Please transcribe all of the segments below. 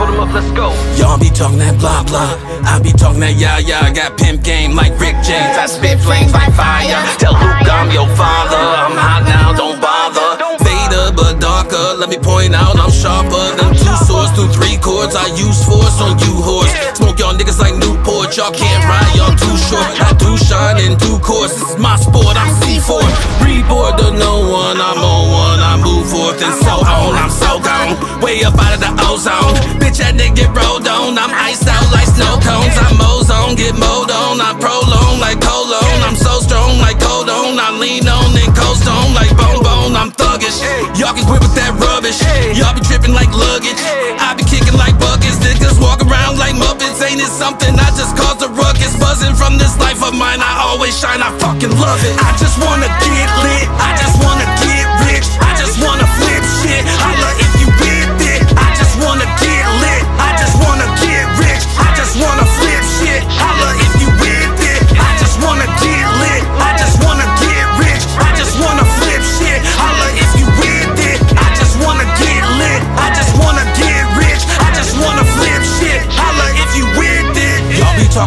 up, up, let's go. Y'all be talking that blah, blah. I be talking that yeah, yeah. I got pimp game like Rick James. I spit flames like fire. Tell Luke I'm your father. I'm hot now, don't bother. Vader, but darker. Let me point out, I'm sharper than two swords through three chords. I use force on you, horse. Smoke y'all niggas like Newport. Y'all can't ride, y'all too short. I do shine in due course. This is my sport, I'm C4. Reborn to no one, I'm on one. I move forth and so Way up out of the ozone. Bitch, that nigga get rolled on. I'm iced out like snow cones. I'm ozone. Get mowed on. I'm prolong like colon. I'm so strong like codone. I lean on and coast on like bone bone. I'm thuggish. Y'all can quit with that rubbish. Y'all be tripping like luggage. I be kicking like buckets. Niggas walk around like muppets. Ain't it something? I just caused a ruckus. Buzzing from this life of mine. I always shine. I fucking love it. I just wanna get lit. I just wanna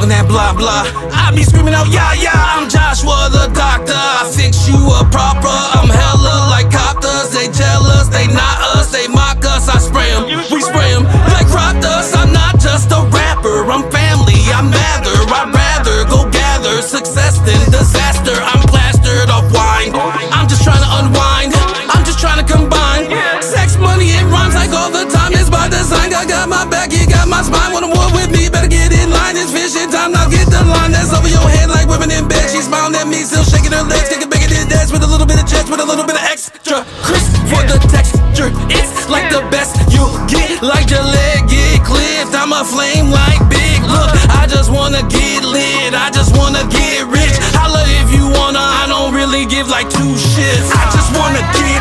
talking that blah blah. I be screaming out yeah yeah. I'm Joshua the doctor. I fix you up proper. I'm hella like copters. They jealous. They not her legs, kicking bigger than dance with a little bit of chest, with a little bit of extra crisp for the texture. It's like the best you get, like your leg get clipped. I'm a flame like big. Look, I just wanna get lit. I just wanna get rich. Holla if you wanna. I don't really give like two shits. I just wanna get